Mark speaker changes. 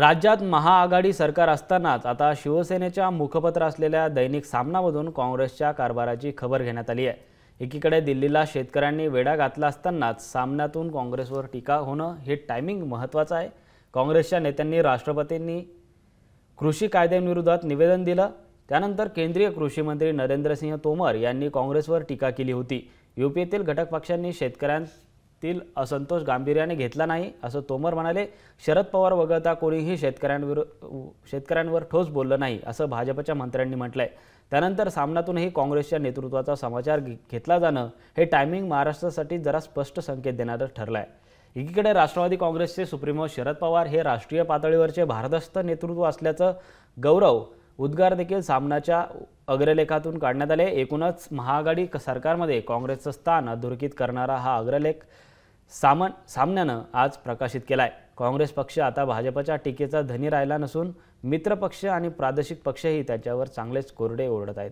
Speaker 1: राज्यात महाआघाडी सरकार असतानाच आता शिवसेनेच्या मुखपत्र असलेल्या दैनिक सामनामधून काँग्रेसच्या कारभाराची खबर घेण्यात आली आहे. एकीकडे दिल्लीला शेतकऱ्यांनी वेढा घातला असतानाच सामन्यातून काँग्रेसवर टीका होणं हे टायमिंग महत्त्वाचं आहे. काँग्रेसच्या नेत्यांनी राष्ट्रपतींनी कृषी कायद्यांविरोधात निवेदन दिलं. त्यानंतर केंद्रीय कृषी मंत्री नरेंद्रसिंह तोमर यांनी काँग्रेसवर टीका केली होती. युपीएतील घटक पक्षांनी तील असंतोष गांभीर्याने घेतला नाही असं तोमर म्हणाले शरद पवार वगळता कोणीही शेतकऱ्यांविरो शेतकऱ्यांवर ठोस बोललं नाही असं भाजपच्या मंत्र्यांनी म्हटलंय. त्यानंतर सामनातूनही काँग्रेसच्या नेतृत्वाचा समाचार घे- घेतला जाणं हे टायमिंग महाराष्ट्रासाठी जरा स्पष्ट संकेत देणारं ठरलं आहे एकीकडे राष्ट्रवादी काँग्रेसचे सुप्रीमो शरद पवार हे राष्ट्रीय पातळीवरचे भारदस्त नेतृत्व असल्याचं गौरव उद्गार देखील सामनाच्या अग्रलेखातून काढण्यात आले. एकूणच महाआघाडी सरकारमध्ये काँग्रेसचं स्थान अधोरेखित करणारा हा अग्रलेख सामन सामन्यानं आज प्रकाशित केलाय. काँग्रेस पक्ष आता भाजपच्या टीकेचा धनी राहिला नसून मित्रपक्ष आणि प्रादेशिक पक्षही त्याच्यावर चांगलेच कोरडे ओढत आहेत.